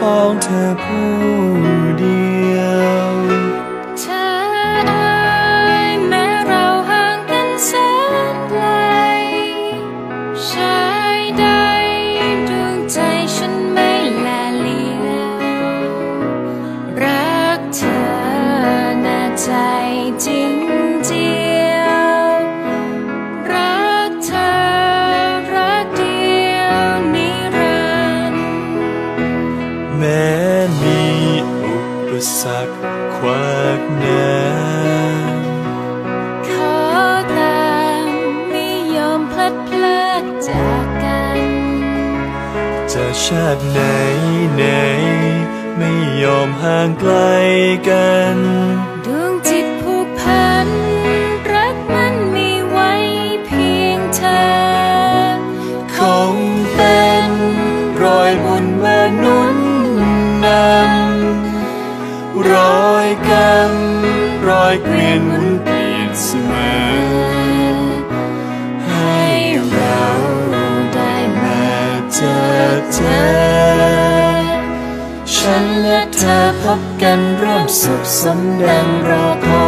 การดาฉันปองเธอผู้เดียว ชาติไหนไหน ไม่ยอมห่างไกลกัน ดวงจิตผูกพัน รักมันมีไว้เพียงเธอ คงเป็นรอยบุญมานุนนำรอยกรรมรอยเกวียนหมุนเปลี่ยนเสมอ บกันร่วมสุขสมดังรอคอย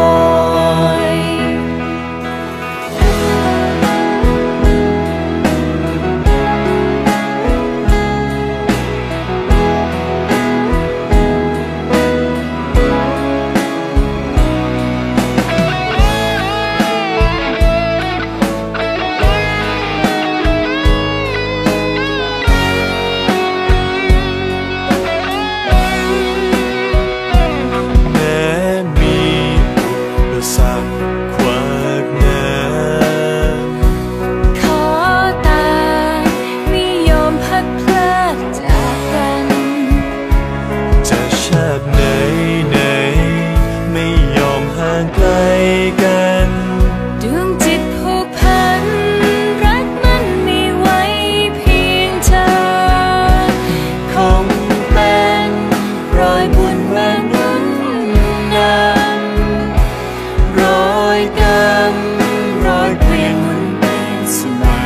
ด้อยปีมุนเป็นมอ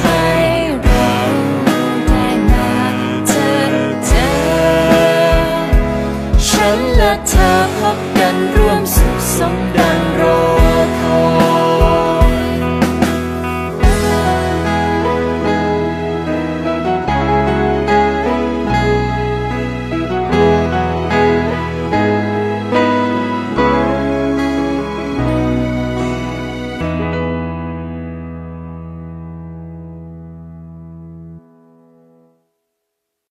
ให้เราได้มาเจอเธอฉันและเธอพบกันร่วมสุขสมดัง